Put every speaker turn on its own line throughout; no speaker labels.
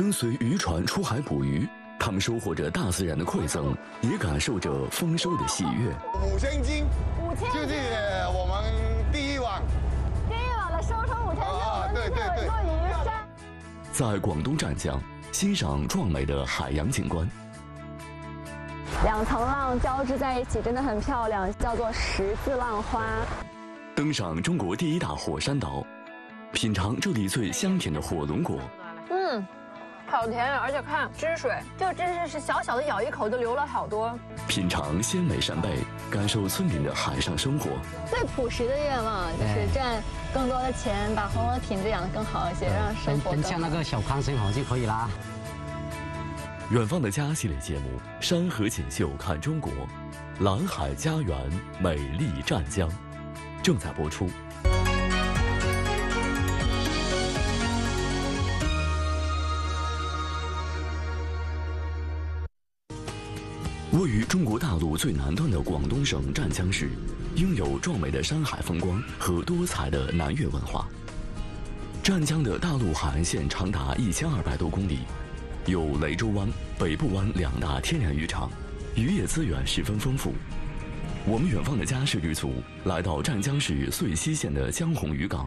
跟随渔船出海捕鱼，他们收获着大自然的馈赠，也感受着丰收的喜悦。
五千斤，
五千斤
就是我们第一网。
第一网的收成五千斤，
啊
我们今天有一座鱼山。
在广东湛江，欣赏壮美的海洋景观。
两层浪交织在一起，真的很漂亮，叫做十字浪花。
登上中国第一大火山岛，品尝这里最香甜的火龙果。
嗯，好甜，而且看汁水，这个汁水是小小的咬一口就流了好多。
品尝鲜美扇贝，感受村民的海上生活。
最朴实的愿望就是赚更多的钱，把红楼品质养得更好一些，让生活更
像那个小康生活就可以啦。
远方的家系列节目《山河锦绣看中国》，蓝海家园美丽湛江，正在播出。位于中国大陆最南端的广东省湛江市，拥有壮美的山海风光和多彩的南粤文化。湛江的大陆海岸线长达一千二百多公里，有雷州湾、北部湾两大天然渔场，渔业资源十分丰富。我们远方的家事旅组来到湛江市遂溪县的江洪渔港，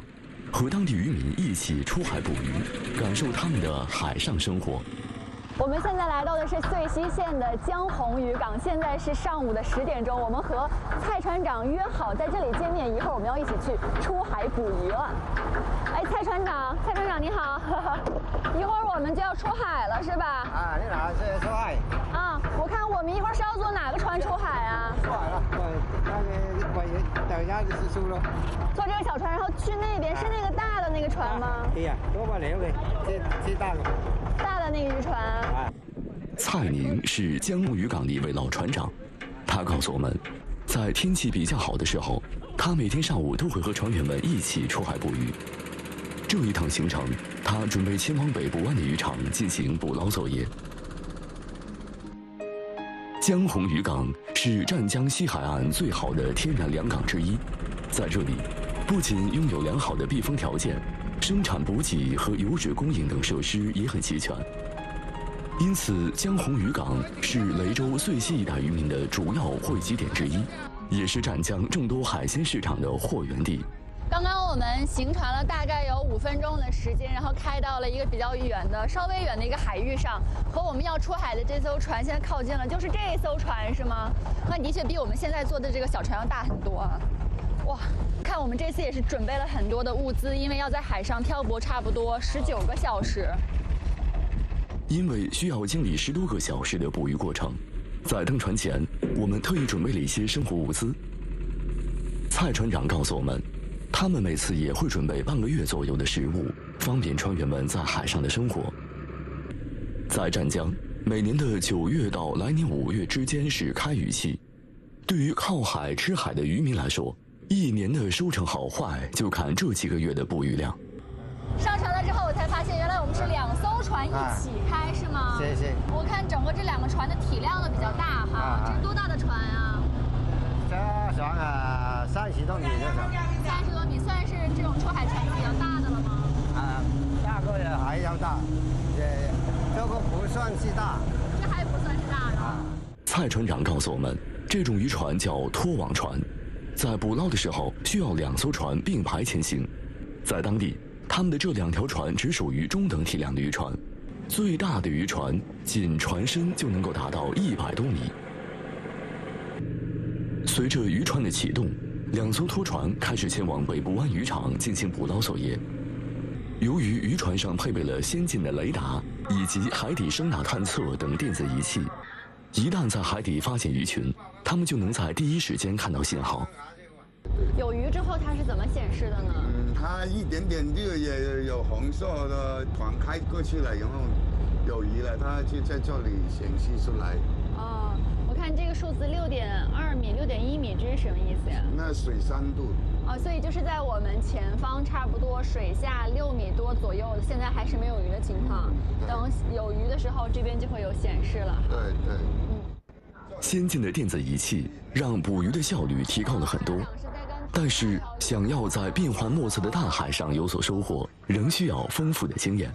和当地渔民一起出海捕鱼，感受他们的海上生活。
我们现在来到的是遂溪县的江洪渔港，现在是上午的十点钟，我们和蔡船长约好在这里见面，一会儿我们要一起去出海捕鱼了。哎，蔡船长，蔡船长你好，一会儿我们就要出海了是吧？
啊，你哪是出海？
啊，我看我们一会儿是要坐哪个船出海啊？
出海了，对，那个尾等一下就是出咯。
坐这个小船，然后去那边，是那个大的那个船吗？
对呀，多把了嘅，最最大个。
大的那个渔船。
蔡宁是江木渔港的一位老船长，他告诉我们，在天气比较好的时候，他每天上午都会和船员们一起出海捕鱼。这一趟行程，他准备前往北部湾的渔场进行捕捞作业。江洪渔港是湛江西海岸最好的天然良港之一，在这里，不仅拥有良好的避风条件，生产补给和油水供应等设施也很齐全。因此，江洪渔港是雷州最新一带渔民的主要汇集点之一，也是湛江众多海鲜市场的货源地。
刚刚我们行船了大概有五分钟的时间，然后开到了一个比较远的、稍微远的一个海域上，和我们要出海的这艘船现在靠近了，就是这艘船是吗？那的确比我们现在坐的这个小船要大很多啊！哇，看我们这次也是准备了很多的物资，因为要在海上漂泊差不多十九个小时。
因为需要经历十多个小时的捕鱼过程，在登船前，我们特意准备了一些生活物资。蔡船长告诉我们，他们每次也会准备半个月左右的食物，方便船员们在海上的生活。在湛江，每年的九月到来年五月之间是开渔期，对于靠海吃海的渔民来说，一年的收成好坏就看这几个月的捕鱼量。
上船了之后，我才发现原来我们是两艘船一起开，是吗？
谢谢。
我看整个这两个船的体量都比较大哈，这是多大的船啊？
这船啊，三十多米这种。
三十多米，算是这种出海船比较大的了吗？
啊，大个的还要大，也，这个不算是大。
这还不算是大的。
蔡船长告诉我们，这种渔船叫拖网船，在捕捞的时候需要两艘船并排前行，在当地。他们的这两条船只属于中等体量的渔船，最大的渔船仅船身就能够达到一百多米。随着渔船的启动，两艘拖船开始前往北部湾渔场进行捕捞作业。由于渔船上配备了先进的雷达以及海底声呐探测等电子仪器，一旦在海底发现鱼群，他们就能在第一时间看到信号。
有鱼之后，它是怎么显示的呢？
嗯，它一点点就也有红色的船开过去了，然后有鱼了，它就在这里显示出来。
哦，我看这个数字六点二米、六点一米，这是什么意思呀？
那水深度。
哦，所以就是在我们前方差不多水下六米多左右，现在还是没有鱼的情况。等有鱼的时候，这边就会有显示了。
对对。
嗯。
先进的电子仪器让捕鱼的效率提高了很多。但是，想要在变幻莫测的大海上有所收获，仍需要丰富的经验。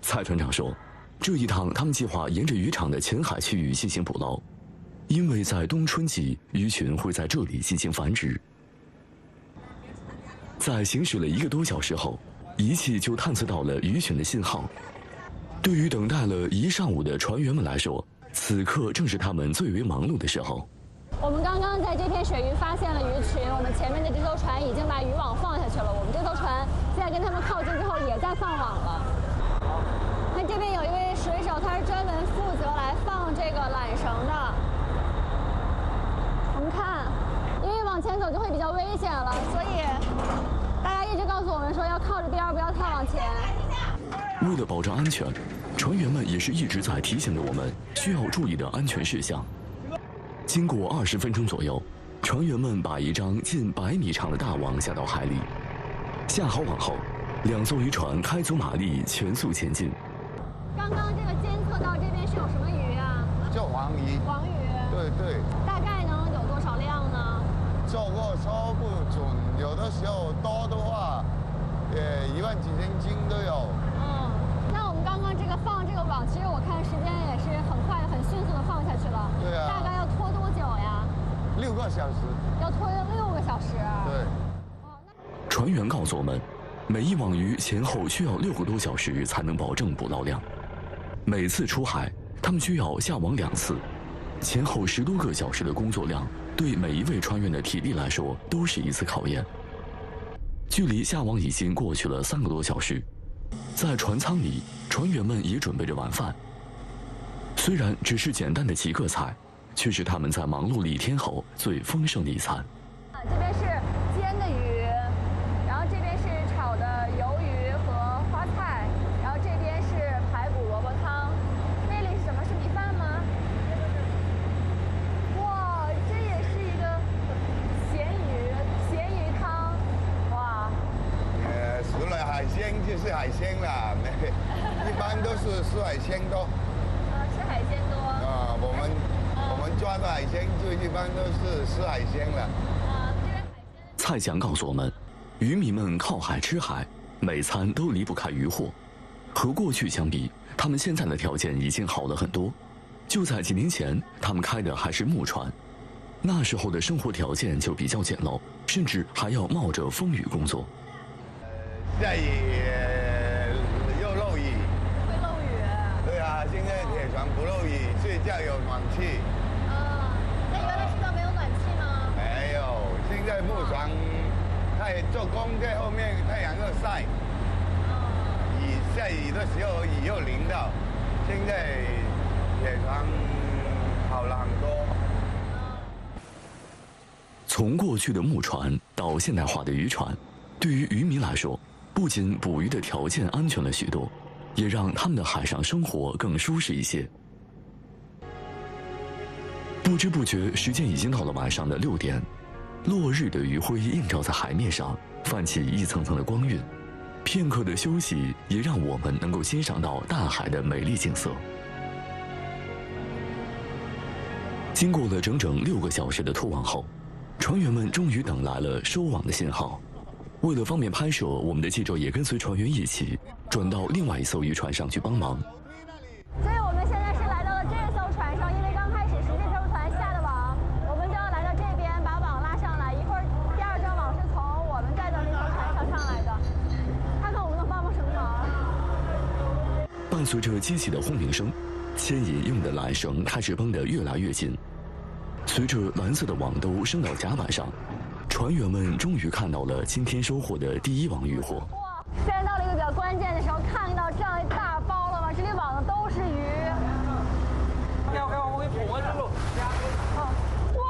蔡船长说，这一趟他们计划沿着渔场的浅海区域进行捕捞，因为在冬春季鱼群会在这里进行繁殖。在行驶了一个多小时后，仪器就探测到了鱼群的信号。对于等待了一上午的船员们来说，此刻正是他们最为忙碌的时候。
我们刚刚在这片水域发现了鱼群，我们前面的这艘船已经把渔网放下去了。我们这艘船现在跟他们靠近之后，也在放网了。那这边有一位水手，他是专门负责来放这个缆绳的。看，因为往前走就会比较危险了，所以大家一直告诉我们说要靠着边儿，不要太往前。
为了保障安全，船员们也是一直在提醒着我们需要注意的安全事项。经过二十分钟左右，船员们把一张近百米长的大网下到海里。下好网后，两艘渔船开足马力，全速前进。
刚刚这个监测到这边是有什么鱼啊？
叫黄鱼。
黄鱼。
对对。
大？
这个说不准，有的时候多的话，呃，一万几千斤都有。
嗯，那我们刚刚这个放这个网，其实我看时间也是很快、很迅速的放下去了。
对啊。
大概要拖多久呀？
六个小时。
要拖六个小时。
对。
船员告诉我们，每一网鱼前后需要六个多小时才能保证捕捞量。每次出海，他们需要下网两次，前后十多个小时的工作量，对每一位船员的体力来说都是一次考验。距离下网已经过去了三个多小时，在船舱里，船员们也准备着晚饭。虽然只是简单的几个菜，却是他们在忙碌了一天后最丰盛的一餐。
啊，这边是煎的鱼，然后这边是炒的鱿鱼和花菜，然后这边是排骨萝卜汤。那里是什么？是米饭吗？哇，这也是一个咸鱼咸鱼汤，哇。
呃，除了海鲜就是海鲜了，一般都是吃海鲜多。
啊，吃海鲜多。
啊，我们我们抓的海鲜就一般都是吃海鲜了。
啊，这边海鲜。
蔡翔告诉我们，渔民们靠海吃海，每餐都离不开渔获。和过去相比，他们现在的条件已经好了很多。就在几年前，他们开的还是木船，那时候的生活条件就比较简陋，甚至还要冒着风雨工作。
下雨又漏雨。
会漏雨。
对啊，现在铁船不漏雨，睡觉有暖气。
啊，那原来是都没有暖气吗？
没有，木船太做工在后面，太阳又晒。雨下雨的时候雨又淋到，现在铁船好了很多。
从过去的木船到现代化的渔船，对于渔民来说，不仅捕鱼的条件安全了许多，也让他们的海上生活更舒适一些。不知不觉，时间已经到了晚上的六点，落日的余晖映照在海面上，泛起一层层的光晕。片刻的休息，也让我们能够欣赏到大海的美丽景色。经过了整整六个小时的拖网后，船员们终于等来了收网的信号。为了方便拍摄，我们的记者也跟随船员一起转到另外一艘渔船上去帮忙。
所以我们现是来到了这艘船上，因为刚开始是这艘船下的网，我们就要来到这边把网拉上来。一会儿第二张网是从我们带的那艘船上上来的，看看我们能帮帮什么忙。
伴随着机器的轰鸣声，牵引用的缆绳开始绷得越来越紧。随着蓝色的网兜升到甲板上，船员们终于看到了今天收获的第一网渔获。
哇，现在到了一个比较关键的时候，看到这样一大包了吗？这里网的都是鱼。
要不要我给补回去喽？
哇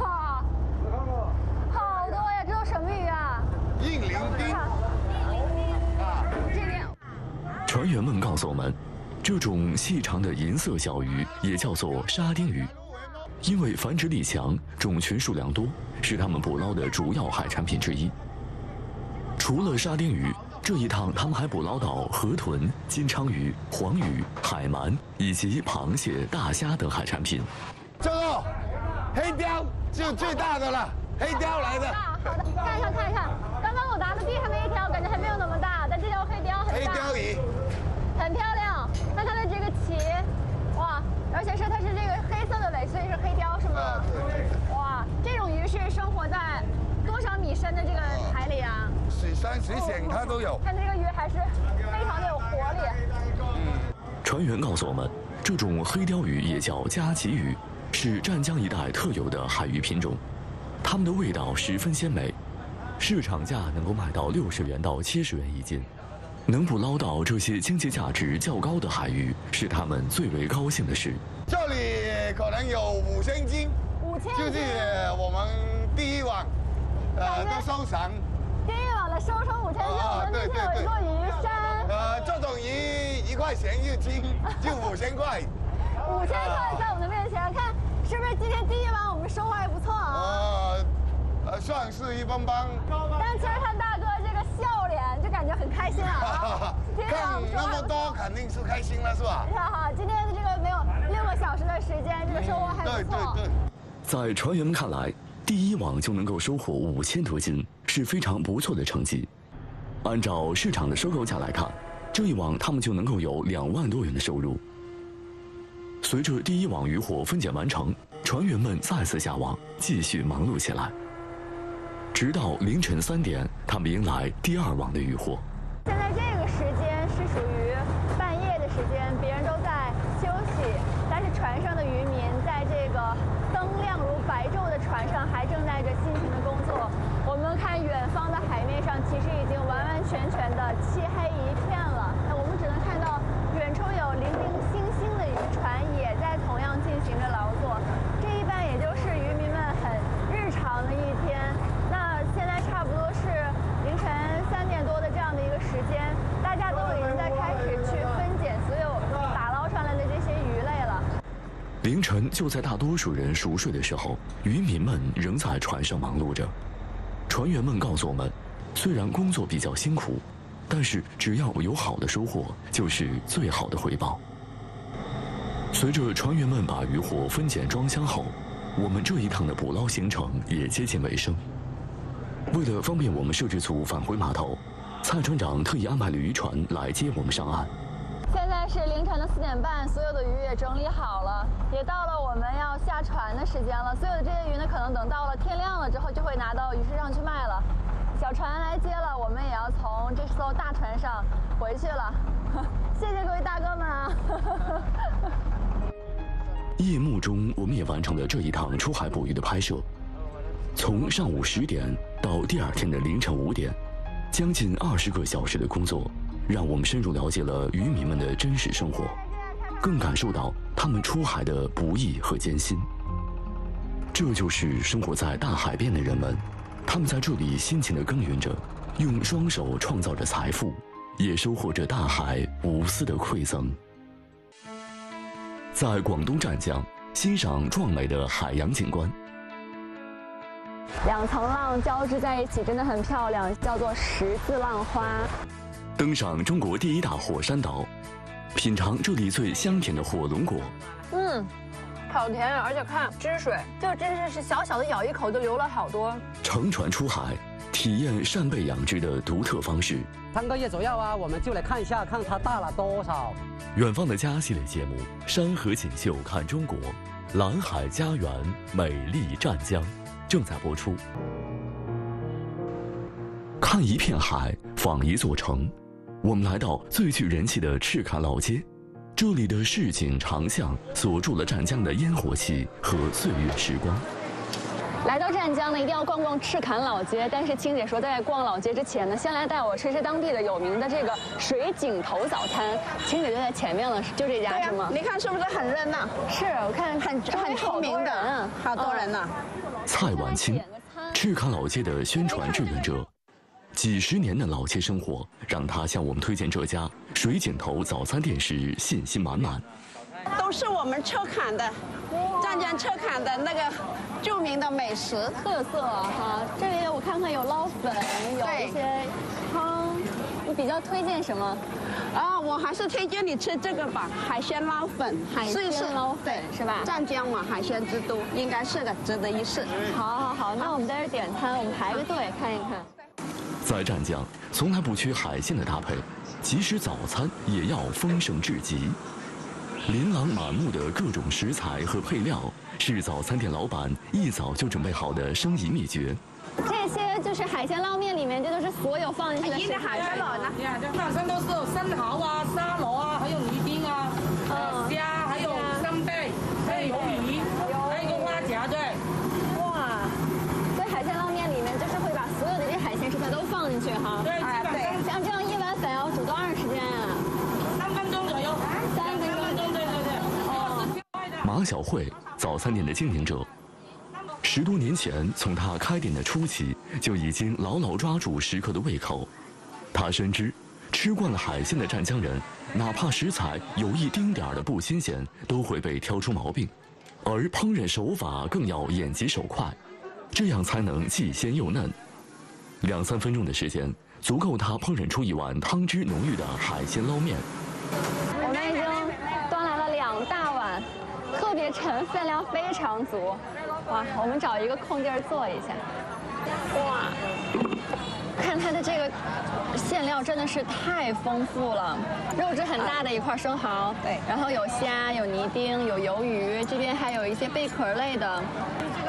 哇，好多呀！这都什么鱼啊？
硬鳞钉啊，
这边
船员们告诉我们，这种细长的银色小鱼也叫做沙丁鱼，因为繁殖力强、种群数量多，是他们捕捞的主要海产品之一。除了沙丁鱼，这一趟他们还捕捞到河豚、金鲳鱼、黄鱼、海鳗以及螃蟹、大虾等海产品。
这个黑鲷就最大的了，黑鲷来的。
大，好的，看一看看一看。刚刚我拿的地上那一条很漂亮。看它的这个鳍，哇，而且是它是这个黑色的尾，所以是黑鲷是吗？
啊，对，
哇，这种鱼是生活在多少米深的这个海里啊？
水深水浅它都有。
看这个鱼还是非常的有活力。
船员告诉我们，这种黑鲷鱼也叫加吉鱼，是湛江一带特有的海鱼品种，它们的味道十分鲜美，市场价能够卖到六十元到七十元一斤。能捕捞到这些经济价值较高的海鱼，是他们最为高兴的事。
这里可能有五千斤，
五千
就是我们第一网，呃，的收藏。
第一网的收成五千斤，
啊
我们那天有一座鱼山，
呃，这种鱼一块钱一斤，就五千块。
五千块在我们的面前，看是不是今天第一网我们收获还不错啊？
呃，呃，算是一般般。
但其实看大哥这个笑脸，就感觉很开心啊。
那么多。肯定是开心了，是吧？
是哈，今天的这个没有六个小时的时间，这个收获还
对
不错。
对对。
在船员们看来，第一网就能够收获五千多斤，是非常不错的成绩。按照市场的收购价来看，这一网他们就能够有两万多元的收入。随着第一网渔获分拣完成，船员们再次下网，继续忙碌起来。直到凌晨三点，他们迎来第二网的渔获
时间是属于半夜的时间，别人都在休息，但是船上的渔民在这个灯亮如白昼的船上还正在着辛勤的工作。我们看远方的海面上，其实已经完完全全的漆黑一片了。那我们只能看到远处有零零星星的渔船也在同样进行着劳作。这一般也就是渔民们很日常的一天。那现在差不多是凌晨三点多的这样的一个时间，大家都已经在开始去分拣所有打捞上来的这些鱼类了。
凌晨，就在大多数人熟睡的时候，渔民们仍在船上忙碌着。船员们告诉我们，虽然工作比较辛苦，但是只要有好的收获，就是最好的回报。随着船员们把渔获分拣装箱后，我们这一趟的捕捞行程也接近尾声。为了方便我们摄制组返回码头，蔡船长特意安排了渔船来接我们上岸。
现在是凌晨的四点半，所有的鱼也整理好，也到了我们要下船的时间了。所有的这些鱼呢，可能等到了天亮了之后，就会拿到鱼市上去卖了。小船来接了，我们也要从这艘大船上回去了。谢谢各位大哥们啊！
夜幕中，我们也完成了这一趟出海捕鱼的拍摄。从上午十点到第二天的凌晨五点，将近二十个小时的工作，让我们深入了解了渔民们的真实生活，更感受到他们出海的不易和艰辛。这就是生活在大海边的人们，他们在这里辛勤地耕耘着，用双手创造着财富，也收获着大海无私的馈赠。在广东湛江欣赏壮美的海洋景观。
两层浪交织在一起，真的很漂亮，叫做十字浪花。
登上中国第一大火山岛，品尝这里最香甜的火龙果。
嗯，好甜啊！而且看汁水，就真是是小小的咬一口就流了好多。
乘船出海，体验扇贝养殖的独特方式。
三个月左右啊，我们就来看一下，看它大了多少。
远方的家系列节目《山河锦绣看中国》，蓝海家园美丽湛江正在播出。看一片海，访一座城，我们来到最具人气的赤坎老街，这里的市井长巷锁住了湛江的烟火气和岁月时光。
来到湛江呢，一定要逛逛赤坎老街。但是青姐说，在逛老街之前呢，先来带我吃吃当地的有名的这个水井头早餐。青姐就在前面了，就这家是吗？
你看是不是很热闹？
是我看
很很出名的
好多人，
好多人呢。
蔡婉清，赤坎老街的宣传志愿者，几十年的老街生活让他向我们推荐这家水井头早餐店时信心满满。
都是我们车坎的，湛江车坎的那个著名的美食。
特色哈。这里我看看有捞粉，有一些汤。你比较推荐什么？
啊，我还是推荐你吃这个吧，海鲜捞粉，
海
试一试
鲜捞粉是吧？
湛江嘛，海鲜之都，应该是的，值得一试。
好好好，那我们在这点餐，我们排个队看一看。
在湛江，从来不缺海鲜的搭配，即使早餐也要丰盛至极。琳琅满目的各种食材和配料，是早餐店老板一早就准备好的生意秘诀。
这些就是海鲜捞面里面，这都是所有放进去的食材。
你看，这上身都是有生蚝啊、沙螺啊，还有泥丁啊，呃虾，还有扇贝，还有鱿鱼，还有一个花甲，对。
哇，所以海鲜捞面里面就是会把所有的这些海鲜食材都放进去哈。
对，
像这样一碗粉要煮多长时间啊？
三分钟左右。
三分钟，
对对对。哦。
马小慧，早餐店的经营者。十多年前，从他开店的初期，就已经牢牢抓住食客的胃口。他深知，吃惯了海鲜的湛江人，哪怕食材有一丁点儿的不新鲜，都会被挑出毛病。而烹饪手法更要眼疾手快，这样才能既鲜又嫩。两三分钟的时间，足够他烹饪出一碗汤汁浓郁的海鲜捞面。
我们已经端来了两大碗，特别沉，分量非常足。哇，我们找一个空地儿坐一下。哇，看它的这个馅料真的是太丰富了，肉质很大的一块生蚝，
对，
然后有虾，有泥丁，有鱿鱼，这边还有一些贝壳类的，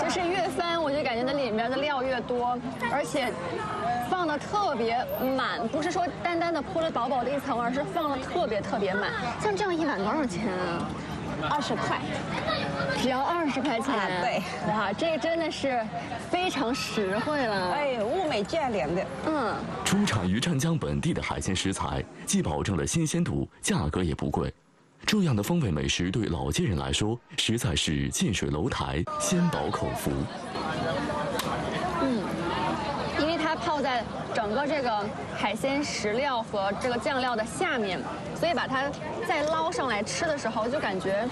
就是越翻我就感觉那里面的料越多，而且放的特别满，不是说单单的铺了薄薄的一层，而是放的特别特别满。像这样一碗多少钱啊？
二十块，
只要二十块钱。
对，
哇，这个真的是非常实惠了。
哎，物美价廉的。
嗯，
出产于湛江本地的海鲜食材，既保证了新鲜度，价格也不贵。这样的风味美食对老街人来说，实在是近水楼台，先饱口福。
嗯，因为它泡在整个这个海鲜食料和这个酱料的下面，所以把它再捞上来吃的时候，就感觉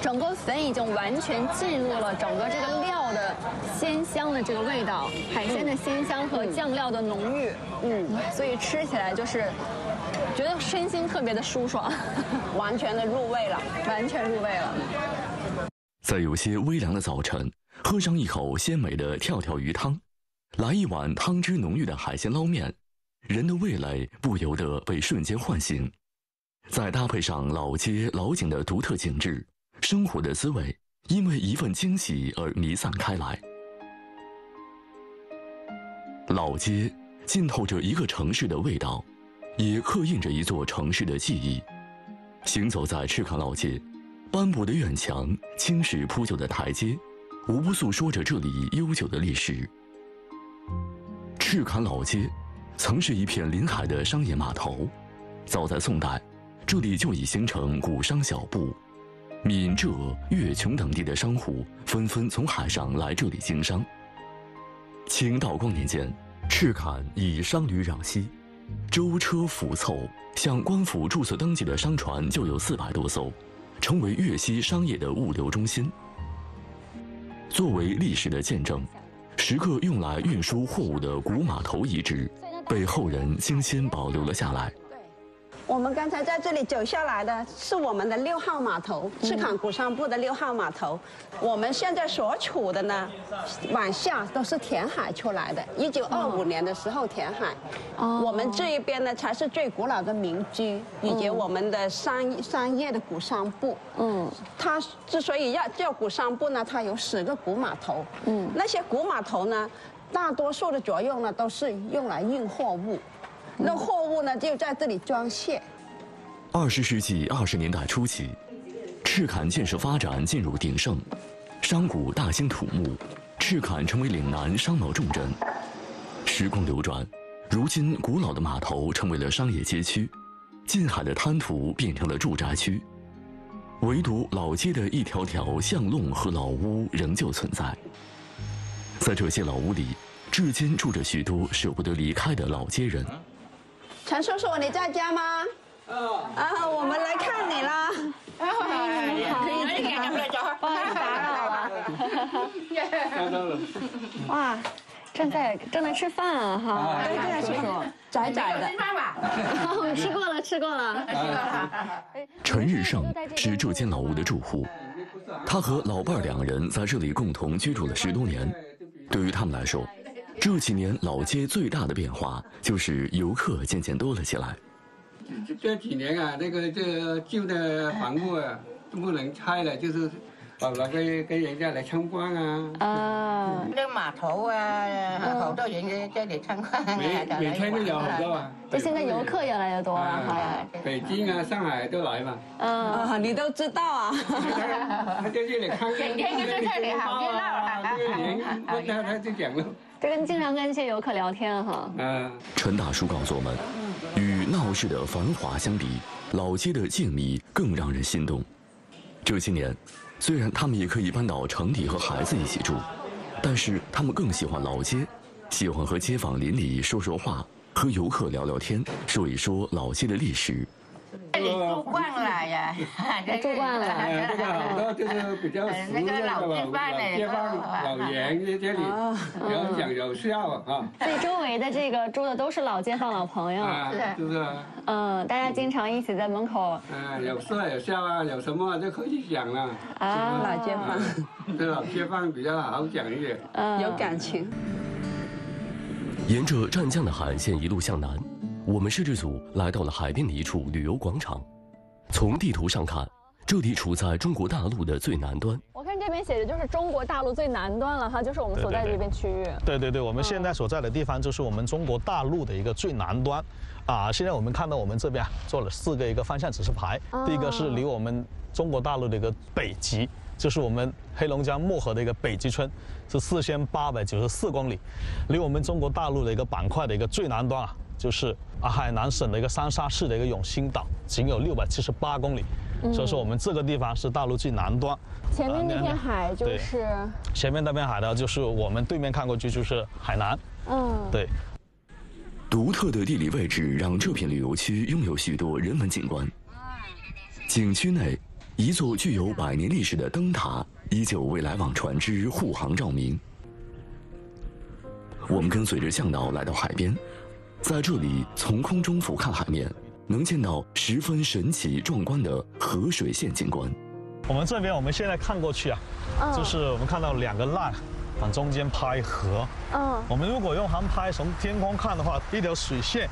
整个粉已经完全进入了整个这个料的鲜香的这个味道，海鲜的鲜香和酱料的浓郁，嗯，所以吃起来就是觉得身心特别的舒爽，
完全的入味了，
完全入味了。
在有些微凉的早晨，喝上一口鲜美的跳跳鱼汤，来一碗汤汁浓郁的海鲜捞面，人的味蕾不由得被瞬间唤醒。再搭配上老街老井的独特景致，生活的滋味因为一份惊喜而弥散开来。老街浸透着一个城市的味道，也刻印着一座城市的记忆。行走在赤坎老街。斑驳的院墙，青石铺就的台阶，无不诉说着这里悠久的历史。赤坎老街，曾是一片临海的商业码头，早在宋代，这里就已形成古商小埠，闽浙粤琼等地的商户纷纷从海上来这里经商。清道光年间，赤坎以商旅攘西，舟车浮凑，向官府注册登记的商船就有四百多艘。成为粤西商业的物流中心。作为历史的见证，时刻用来运输货物的古码头遗址，被后人精心保留了下来。
我们刚才在这里走下来的是我们的六号码头，赤坎古商埠的六号码头。我们现在所处的呢，往下都是填海出来的。一九二五年的时候填海，我们这一边呢才是最古老的民居，以及我们的商商业的古商埠。嗯，它之所以要叫古商埠呢，它有十个古码头。嗯，那些古码头呢，大多数的作用呢都是用来运货物。那货物呢，就在这里装卸。
二十世纪二十年代初期，赤坎建设发展进入鼎盛，商贾大兴土木，赤坎成为岭南商贸重镇。时光流转，如今古老的码头成为了商业街区，近海的滩涂变成了住宅区，唯独老街的一条条巷弄和老屋仍旧存在。在这些老屋里，至今住着许多舍不得离开的老街人。
陈叔叔，你在家吗？啊，我们来看你啦。
你好，帮你打扰了。哇，正在正在吃饭啊哈。
对对，叔叔，窄窄的。
我们吃过了，吃过了。
陈日胜是这间老屋的住户，他和老伴儿两个人在这里共同居住了十多年。对于他们来说，这几年老街最大的变化就是游客渐渐多了起来。
这这几年啊，那个这旧的房屋啊都不能拆了，就是好了给给人家来参观啊。
啊，
那码头啊，好多人在这里参观啊，
每每天都有好多啊。
就现在游客越来越多了
北京啊、上海都来嘛。
嗯，
啊，你都知道啊？
他在这里看，
整天就在这里好热闹啊
这 个人问他，他就讲了。
这跟经常跟一些游客聊天哈。
嗯。
陈大叔告诉我们，与闹市的繁华相比，老街的静谧更让人心动。这些年，虽然他们也可以搬到城里和孩子一起住，但是他们更喜欢老街，喜欢和街坊邻里说说话，和游客聊聊天，说一说老街的历史。
这里住惯了呀，
住惯了。
哎，这个好多就是比较熟
那个
老街坊、老人在这里有讲有笑啊。
所以周围的这个住的都是老街坊、老朋友。
啊，是不是？
嗯，大家经常一起在门口。
嗯，有说有笑啊，有什么就可以讲了。
啊，
老街坊。
对老街坊比较好讲一点。
嗯，
有感情。
沿着湛江的海岸线一路向南。我们摄制组来到了海边的一处旅游广场。从地图上看，这里处在中国大陆的最南端。
我看这边写的就是中国大陆最南端了哈，就是我们所在的这片区域。
对对对，我们现在所在的地方就是我们中国大陆的一个最南端。啊，现在我们看到我们这边做了四个一个方向指示牌，第一个是离我们中国大陆的一个北极，就是我们黑龙江漠河的一个北极村，是四千八百九十四公里，离我们中国大陆的一个板块的一个最南端啊。就是啊，海南省的一个三沙市的一个永兴岛，仅有六百七十八公里，所以说我们这个地方是大陆最南端。
前面那片海就是
前面那片海呢，就是我们对面看过去就是海南。嗯，对。
独特的地理位置让这片旅游区拥有许多人文景观。景区内，一座具有百年历史的灯塔依旧为来往船只护航照明。我们跟随着向导来到海边。在这里，从空中俯瞰海面，能见到十分神奇壮观的河水线景观。
我们这边，我们现在看过去啊，就是我们看到两个浪往中间拍河。嗯。我们如果用航拍从天空看的话，一条水线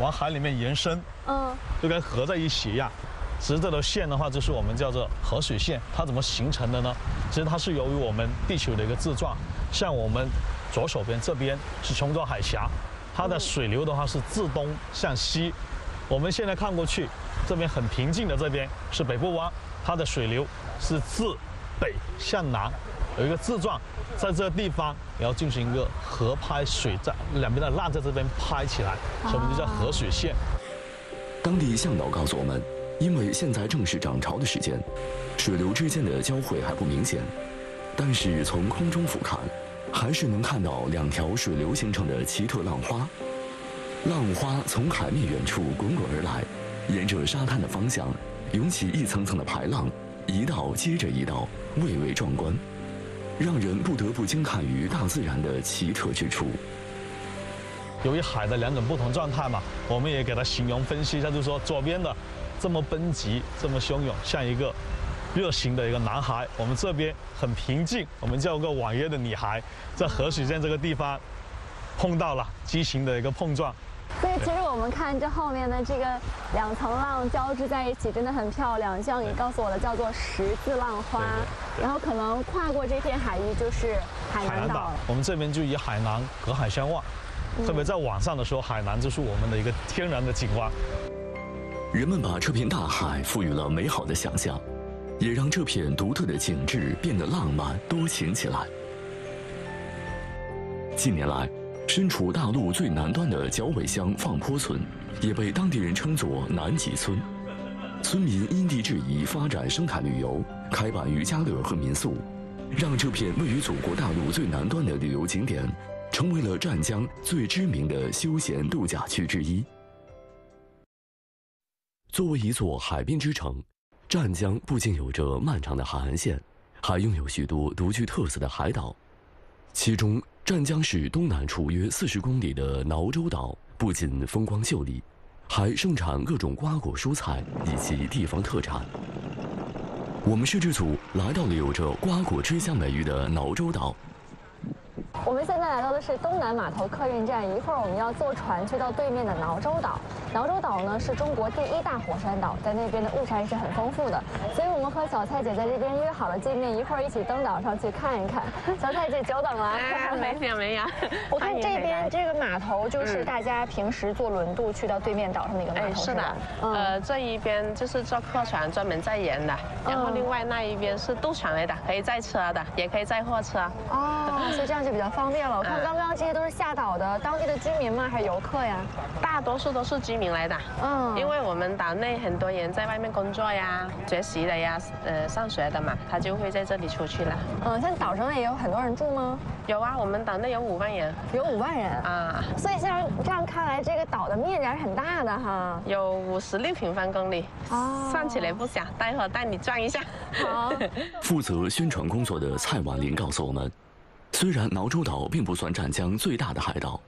往海里面延伸，嗯，就跟合在一起一样。其实这条线的话，就是我们叫做河水线。它怎么形成的呢？其实它是由于我们地球的一个自转，像我们左手边这边是琼州海峡。它的水流的话是自东向西，我们现在看过去，这边很平静的这边是北部湾，它的水流是自北向南，有一个自转，在这个地方然后进行一个合拍水在两边的浪在这边拍起来，所以我们就叫河水线。
当地向导告诉我们，因为现在正是涨潮的时间，水流之间的交汇还不明显，但是从空中俯瞰。还是能看到两条水流形成的奇特浪花，浪花从海面远处滚滚而来，沿着沙滩的方向涌起一层层的排浪，一道接着一道，蔚为壮观，让人不得不惊叹于大自然的奇特之处。
由于海的两种不同状态嘛，我们也给它形容分析一下，就是说左边的这么奔急，这么汹涌，像一个。热情的一个男孩，我们这边很平静，我们叫个婉约的女孩，在河水线这个地方碰到了激情的一个碰撞。
所以其实我们看这后面的这个两层浪交织在一起，真的很漂亮。像你告诉我的，叫做十字浪花。然后可能跨过这片海域就是海南岛。
我们这边就以海南隔海相望，特别在晚上的时候，海南就是我们的一个天然的景观。
人们把这片大海赋予了美好的想象。也让这片独特的景致变得浪漫多情起来。近年来，身处大陆最南端的角尾乡放坡村，也被当地人称作“南极村”。村民因地制宜发展生态旅游，开办渔家乐和民宿，让这片位于祖国大陆最南端的旅游景点，成为了湛江最知名的休闲度假区之一。作为一座海滨之城。湛江不仅有着漫长的海岸线，还拥有许多独具特色的海岛。其中，湛江市东南处约四十公里的挠洲岛不仅风光秀丽，还盛产各种瓜果蔬菜以及地方特产。我们摄制组来到了有着“瓜果之乡”美誉的挠洲岛。
我们现在来到的是东南码头客运站，一会儿我们要坐船去到对面的挠洲岛。挠洲岛呢是中国第一大火山岛，在那边的物产是很丰富的，所以我们和小蔡姐在这边约好了见面，一会儿一起登岛上去看一看。小蔡姐久等了，
没有没有。
我看这边这个码头就是大家平时坐轮渡去到对面岛上的一个码头，
是的。呃，这一边就是坐客船专门载人的，然后另外那一边是渡船来的，可以载车的，也可以载货车。
哦，所以这样就比较。方便了，我看刚刚这些都是下岛的当地的居民吗？还是游客呀？
大多数都是居民来的。嗯，因为我们岛内很多人在外面工作呀、学习的呀、呃上学的嘛，他就会在这里出去了。
嗯，像岛上也有很多人住吗？
有啊，我们岛内有五万人，
有五万人啊。所以像这样看来，这个岛的面积还是很大的哈。
有五十六平方公里，哦，算起来不小。待会儿带你转一下。
好。
负责宣传工作的蔡婉玲告诉我们。虽然挠洲岛并不算湛江最大的海岛，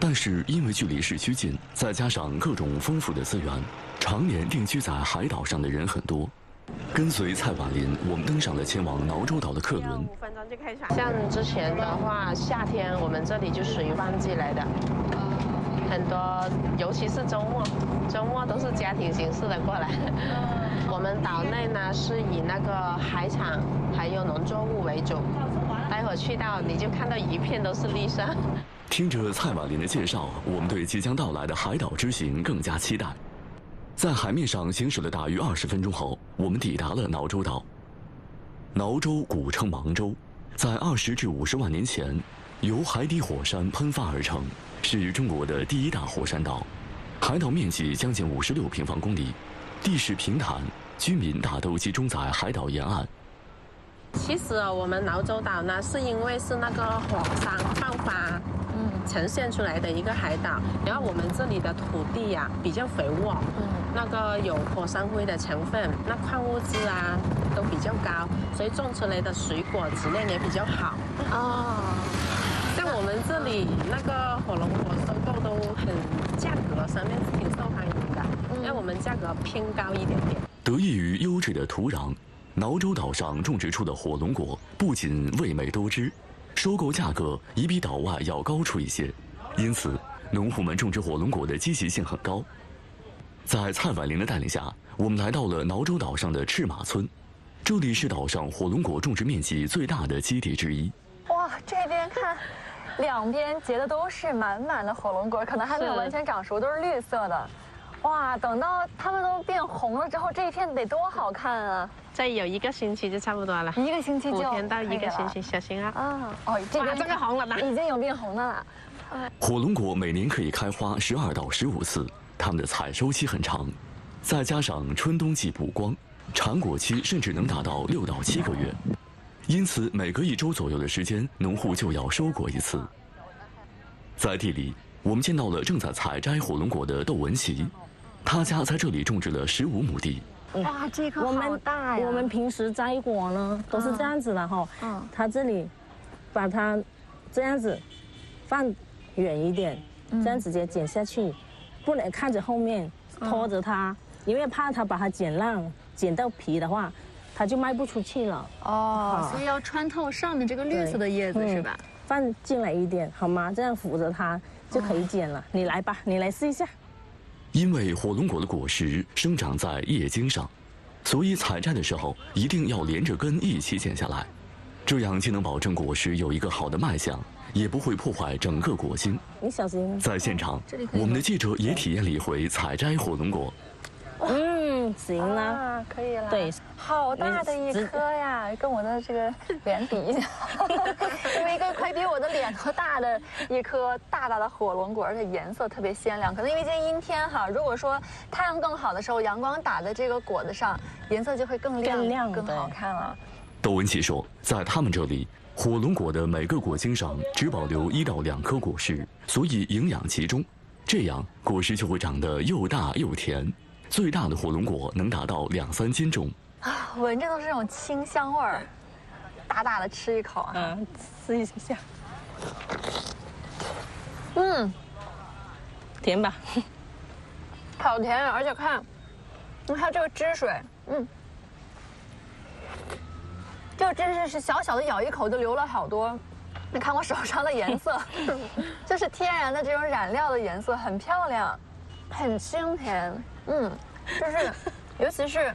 但是因为距离市区近，再加上各种丰富的资源，常年定居在海岛上的人很多。跟随蔡婉林，我们登上了前往挠洲岛的客轮。
像之前的话，夏天我们这里就属于旺季来的，很多，尤其是周末，周末都是家庭形式的过来。我们岛内呢是以那个海产还有农作物为主。待会儿去到，你就看到一片都是绿色。
听着蔡婉玲的介绍，我们对即将到来的海岛之行更加期待。在海面上行驶了大约二十分钟后，我们抵达了挠洲岛。挠洲古称芒洲，在二十至五十万年前，由海底火山喷发而成，是中国的第一大火山岛。海岛面积将近五十六平方公里，地势平坦，居民大都集中在海岛沿岸。
其实我们挠洲岛呢，是因为是那个火山爆发，嗯，呈现出来的一个海岛。然后我们这里的土地呀比较肥沃，嗯，那个有火山灰的成分，那矿物质啊都比较高，所以种出来的水果质量也比较好。哦，像我们这里那个火龙果收购都很价格上面是挺受欢迎的，因为我们价格偏高一点点。
得益于优质的土壤。挠洲岛上种植出的火龙果不仅味美多汁，收购价格也比岛外要高出一些，因此农户们种植火龙果的积极性很高。在蔡婉玲的带领下，我们来到了挠洲岛上的赤马村，这里是岛上火龙果种植面积最大的基地之一。
哇，这边看，两边结的都是满满的火龙果，可能还没有完全长熟，都是绿色的。哇，等到它们都变红了之后，这一片得多好看啊！
再有一个星期就差不多了，
一个星期就
五天到一个星期，小心啊！啊，哦，
这边
这个红了吧，
已经有变红的了。
火龙果每年可以开花十二到十五次，它们的采收期很长，再加上春冬季补光，产果期甚至能达到六到七个月。因此，每隔一周左右的时间，农户就要收果一次。在地里，我们见到了正在采摘火龙果的窦文琪。他家在这里种植了十五亩地。
哇，这棵好大
呀！我们平时摘果呢，都是这样子的哈。嗯。他这里，把它这样子放远一点，这样直接剪下去，不能看着后面拖着它，因为怕它把它剪烂，剪到皮的话，它就卖不出去了。
哦。所以要穿透上面这个绿色的叶子是吧？
放进来一点好吗？这样扶着它就可以剪了。你来吧，你来试一下。
因为火龙果的果实生长在叶茎上，所以采摘的时候一定要连着根一起剪下来，这样既能保证果实有一个好的卖相，也不会破坏整个果心。
你小心。
在现场，我们的记者也体验了一回采摘火龙果。
嗯，行了，
可以了。
对，
好大的一颗呀，跟我的这个脸比一下，因为一个快比我的脸都大的一颗大大的火龙果，而且颜色特别鲜亮。可能因为今天阴天哈，如果说太阳更好的时候，阳光打在这个果子上，颜色就会更亮、
更亮、
更好看了。
窦文琪说，在他们这里，火龙果的每个果茎上只保留一到两颗果实，所以营养集中，这样果实就会长得又大又甜。最大的火龙果能达到两三斤重，
啊，闻着都是那种清香味儿，大大的吃一口啊，
嗯，撕一下，
嗯，
甜吧，
好甜，而且看，你看这个汁水，嗯，这个汁水是小小的咬一口就流了好多你看我手上的颜色，就是天然的这种染料的颜色，很漂亮，很清甜。嗯，就是尤其是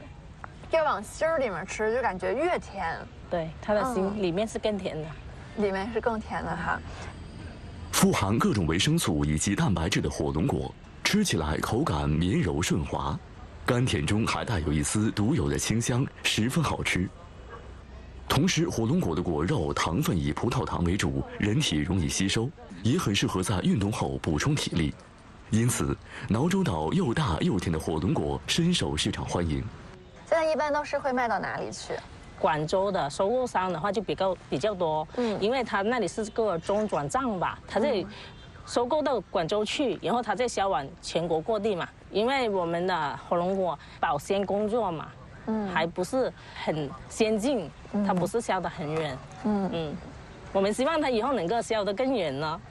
越往心儿里面吃，就感觉越甜。
对，它的心里面是更甜的，
里面是更甜的哈。
富含各种维生素以及蛋白质的火龙果，吃起来口感绵柔顺滑，甘甜中还带有一丝独有的清香，十分好吃。同时，火龙果的果肉糖分以葡萄糖为主，人体容易吸收，也很适合在运动后补充体力。因此，挠洲岛又大又甜的火龙果深受市场欢迎。
现在一般都是会卖到哪里去？
广州的收购商的话就比较比较多，嗯，因为他那里是个中转站吧，他这里收购到广州去，然后他再销往全国各地嘛。因为我们的火龙果保鲜工作嘛。嗯，还不是很先进，它不是销得很远。嗯嗯，我们希望它以后能够销得更远呢。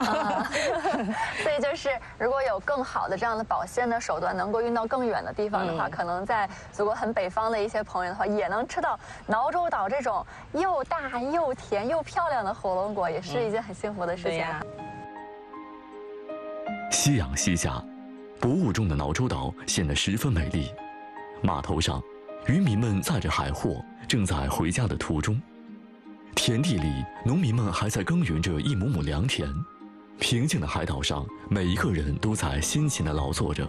所以就是如果有更好的这样的保鲜的手段，能够运到更远的地方的话，可能在祖国很北方的一些朋友的话，也能吃到挠洲岛这种又大又甜又漂亮的火龙果，也是一件很幸福的事情啊。
夕阳西下，薄雾中的挠洲岛显得十分美丽。码头上。渔民们载着海货，正在回家的途中。田地里，农民们还在耕耘着一亩亩良田。平静的海岛上，每一个人都在辛勤地劳作着。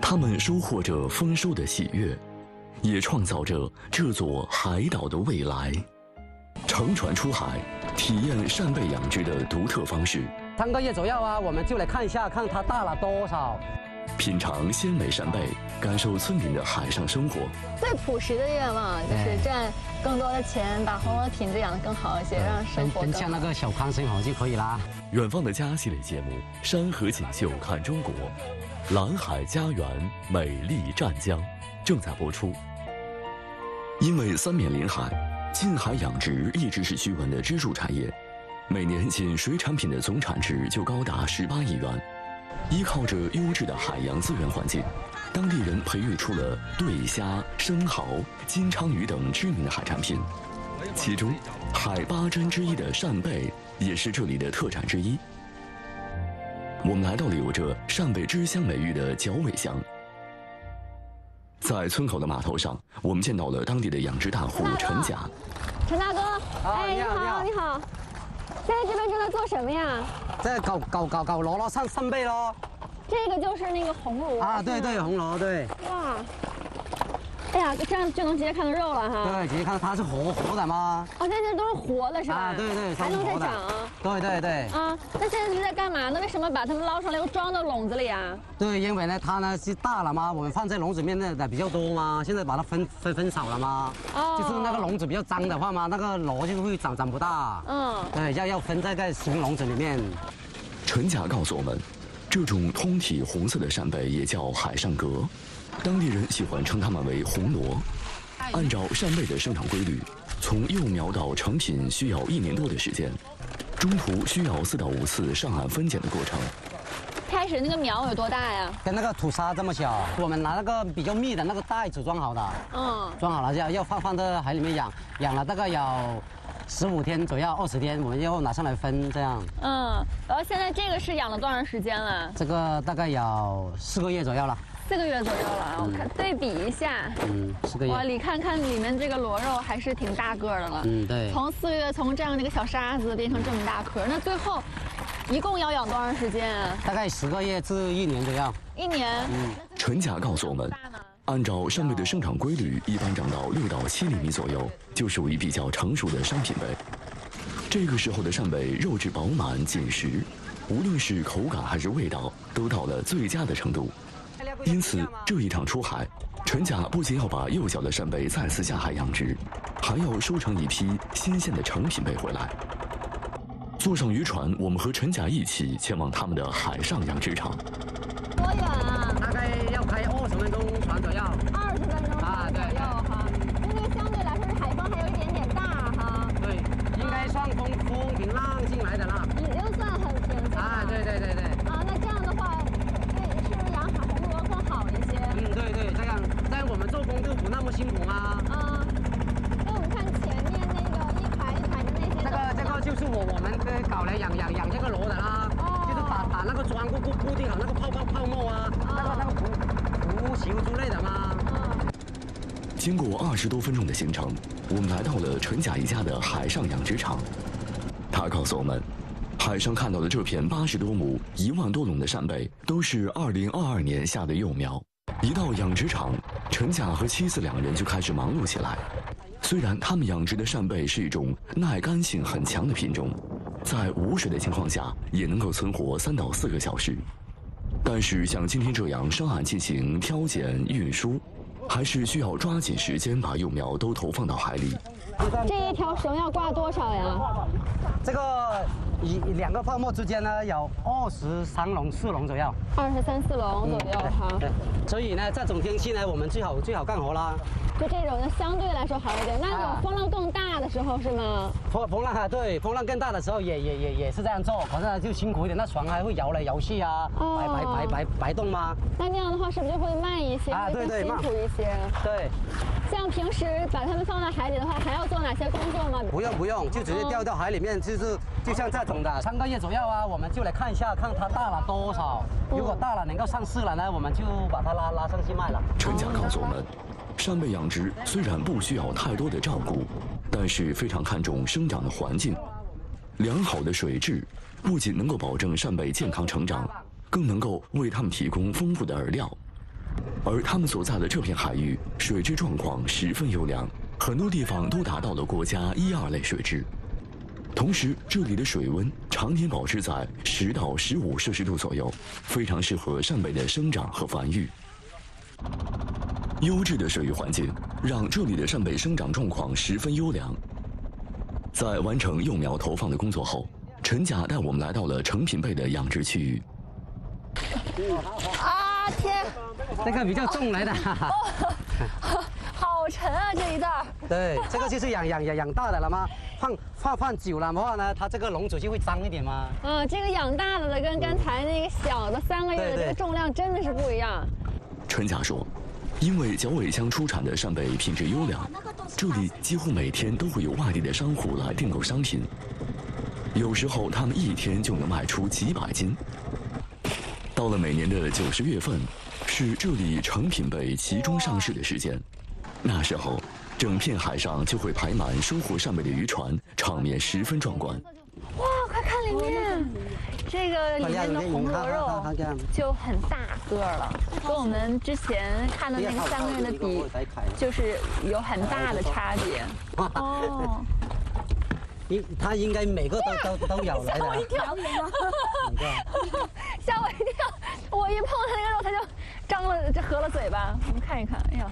他们收获着丰收的喜悦，也创造着这座海岛的未来。乘船出海，体验扇贝养殖的独特方式。
三个月左右啊，我们就来看一下，看它大了多少。
品尝鲜美扇贝，感受村民的海上生活。
最朴实的愿望就是赚更多的钱，把红螺品质养得更好一些，让生活更
像那个小康生活就可以啦。
远方的家系列节目《山河锦绣看中国》，蓝海家园美丽湛江正在播出。因为三面临海，近海养殖一直是徐闻的支柱产业，每年仅水产品的总产值就高达十八亿元。依靠着优质的海洋资源环境，当地人培育出了对虾、生蚝、金鲳鱼等知名的海产品。其中，海八珍之一的扇贝也是这里的特产之一。我们来到了有着“扇贝之乡”美誉的角尾乡，在村口的码头上，我们见到了当地的养殖大户陈甲。
陈大哥，哎，你好，你好。现在这边正在做什么呀？
在搞搞搞搞螺螺扇扇贝喽。
这个就是那个红螺
啊，对对，红螺对。哇。
哎呀，这样就能直接看到肉了哈。
对，直接看到它是活活的吗？
哦，现在都是活的是吧？
啊，对对，
还能再长。
对对对。啊，
那现在是在干嘛呢？为什么把它们捞上来又装到笼子里啊？
对，因为呢，它呢是大了嘛，我们放在笼子里面的比较多嘛，现在把它分分分少了嘛。哦。就是那个笼子比较脏的话嘛，那个螺就会长长不大。嗯。对，要要分在在新笼子里面。
陈甲告诉我们，这种通体红色的扇贝也叫海上蛤。当地人喜欢称它们为红螺。按照扇贝的生长规律，从幼苗到成品需要一年多的时间，中途需要四到五次上岸分拣的过程。
开始那个苗有多大呀？
跟那个土沙这么小。我们拿那个比较密的那个袋子装好的。嗯。装好了要要放放在海里面养，养了大概有十五天左右，二十天，我们要拿上来分这样。
嗯。然后现在这个是养了多长时间了？
这个大概有四个月左右了。
四个月左右了，我看对比一下，嗯，四个月。哇，你看看里面这个螺肉还是挺大个的了，
嗯，对。
从四个月从这样的一个小沙子变成这么大颗，那最后一共要养多长时间啊？
大概十个月至一年左右。
一年。嗯。
陈甲告诉我们，按照扇贝的生长规律，一般长到六到七厘米左右，就属于比较成熟的商品贝。这个时候的扇贝肉质饱满紧实，无论是口感还是味道，都到了最佳的程度。因此，这一趟出海，陈甲不仅要把幼小的扇贝再次下海养殖，还要收成一批新鲜的成品贝回来。坐上渔船，我们和陈甲一起前往他们的海上养殖场。
多远啊？
大概要开二十分钟船左右。
二十分钟啊，对，左右哈。因为相对来说，是海风还有一点点大哈。
对，应该算风风平浪静来的浪。
也就算很平静
啊，对对对对。
啊，那这样的话。
辛苦吗？啊，
那我们看前面那个一排一排的那些，
这个这个就是我我们搞来养养养这个螺的啦，就是把把那个砖固固固定好那个泡泡泡沫啊，那个那个浮浮球之类的嘛。
经过二十多分钟的行程，我们来到了陈甲一家的海上养殖场。他告诉我们，海上看到的这片八十多亩、一万多笼的扇贝，都是二零二二年下的幼苗。一到养殖场，陈甲和妻子两人就开始忙碌起来。虽然他们养殖的扇贝是一种耐干性很强的品种，在无水的情况下也能够存活三到四个小时，但是像今天这样上岸进行挑拣运输，还是需要抓紧时间把幼苗都投放到海里。
这一条绳要挂多少呀？
这个。一两个泡沫之间呢，有二十三笼、四笼左右。
二十三四笼左右哈。
对。所以呢，这种天气呢，我们最好最好干活啦。
就这种，就相对来说好一点。那种风浪更大的时候是吗？
风风浪啊，对，风浪更大的时候也也也也是这样做，可是就辛苦一点，那船还会摇来摇去啊，摆摆摆摆摆动吗？
那那样的话是不是就会慢一些，
啊，对对，
辛苦一些？
对。
像平时把它们放在海里的话，还要做哪些工作吗？
不用不用，就直接掉到海里面，就是就像这种的，三个月左右啊，我们就来看一下，看它大了多少。如果大了能够上市了呢，我们就把它拉拉上去卖了。
陈家告诉我们。扇贝养殖虽然不需要太多的照顾，但是非常看重生长的环境。良好的水质不仅能够保证扇贝健康成长，更能够为它们提供丰富的饵料。而他们所在的这片海域水质状况十分优良，很多地方都达到了国家一二类水质。同时，这里的水温常年保持在十到十五摄氏度左右，非常适合扇贝的生长和繁育。优质的水域环境让这里的扇贝生长状况十分优良。在完成幼苗投放的工作后，陈甲带我们来到了成品贝的养殖区域。
啊天！
那个比较重来的。
好沉啊这一袋。
对，这个就是养养养养大的了吗？放放放久了的话呢，它这个笼子就会脏一点吗？
嗯，这个养大了的跟刚才那个小的三个月的这个重量真的是不一样。
陈甲说。因为角尾乡出产的扇贝品质优良，这里几乎每天都会有外地的商户来订购商品。有时候他们一天就能卖出几百斤。到了每年的九十月份，是这里成品贝集中上市的时间。那时候，整片海上就会排满生活扇贝的渔船，场面十分壮观。
哇，快看里面！这个里面的红螺肉就很大个了，跟我们之前看的那个三个月的比，就是有很大的差别。哦，
应他应该每个都都都咬来的。
吓我一跳！吓我一跳！我一碰它那个肉，它就张了，就合了嘴巴。我们看一看，哎呀。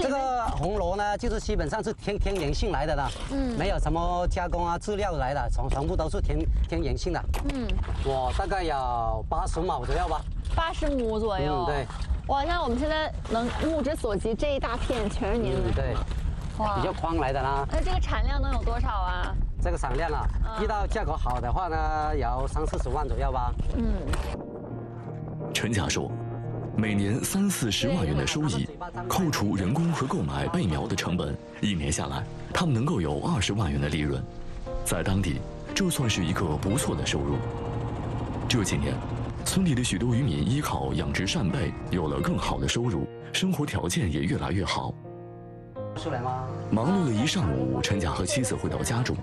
这个红螺呢，就是基本上是天天然性来的啦，嗯，没有什么加工啊、饲料来的，全全部都是天天然性的。嗯，我大概有八十亩左右吧。
八十亩左右。
嗯，对。
哇，那我们现在能目之所及这一大片全是您的。
对。哇，比较宽来的啦。
那这个产量能有多少啊？
这个产量啊，遇到价格好的话呢，有三四十万左右吧。嗯。
陈家说。每年三四十万元的收益，扣除人工和购买贝苗的成本，一年下来，他们能够有二十万元的利润。在当地，这算是一个不错的收入。这几年，村里的许多渔民依靠养殖扇贝，有了更好的收入，生活条件也越来越好。
出来吗？
忙碌了一上午，陈甲和妻子回到家中。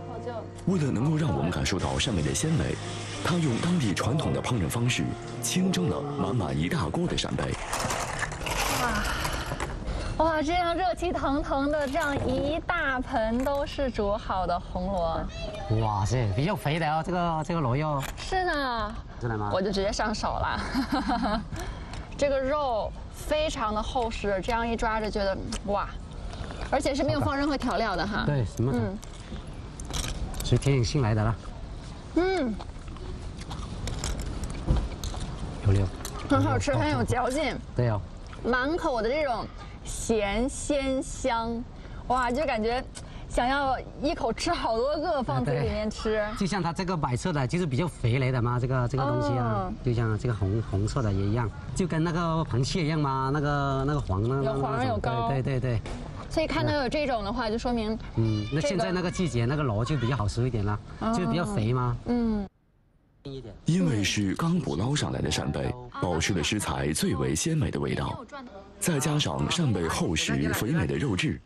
为了能够让我们感受到扇贝的鲜美，他用当地传统的烹饪方式清蒸了满满一大锅的扇贝。
哇，哇，这样热气腾腾的，这样一大盆都是煮好的红螺。
哇塞，比较肥的哦，这个这个螺肉。
是呢。
真的吗？
我就直接上手了。这个肉非常的厚实，这样一抓着觉得哇，而且是没有放任何调料的哈。
对，什么？嗯。是天然性来的啦，嗯，有料，
很好吃，很有嚼劲，
对哦，
满口的这种咸鲜香，哇，就感觉想要一口吃好多个放嘴里面吃。
就像它这个白色的，就是比较肥来的嘛，这个这个东西啊，就像这个红红色的也一样，就跟那个螃蟹一样嘛，那个那个黄的，
有黄有高，
对对对。
所以看到有这种的话，就说明
嗯，那现在那个季节那个螺就比较好吃一点了，就比较肥嘛。嗯。
因为是刚捕捞上来的扇贝，保持了食材最为鲜美的味道，再加上扇贝厚实肥美的肉质，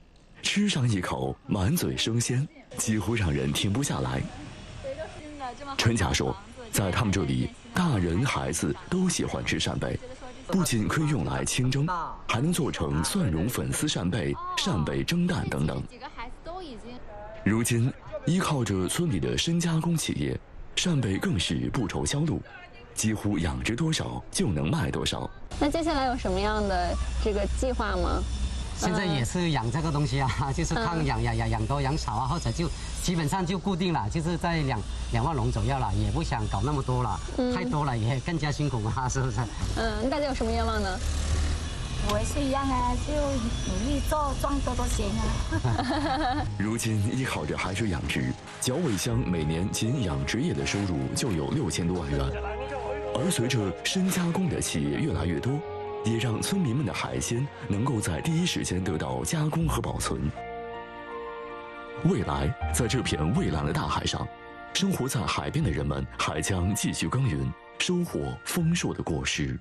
吃上一口满嘴生鲜，几乎让人停不下来。春霞说，在他们这里，大人孩子都喜欢吃扇贝，不仅可以用来清蒸，还能做成蒜蓉粉丝扇贝、扇贝蒸蛋等等。如今，依靠着村里的深加工企业。扇贝更是不愁销路，几乎养殖多少就能卖多少。
那接下来有什么样的这个计划吗？
现在也是养这个东西啊，就是看养养养养多养少啊，或者就基本上就固定了，就是在两两万笼左右了，也不想搞那么多了，太多了也更加辛苦嘛，是不是？
嗯，大家有什么愿望呢？
我也是一样啊，就努力做，赚多多钱啊。
如今依靠着海水养殖，角尾乡每年仅养殖业的收入就有六千多万元。而随着深加工的企业越来越多，也让村民们的海鲜能够在第一时间得到加工和保存。未来，在这片蔚蓝的大海上，生活在海边的人们还将继续耕耘，收获丰硕的果实。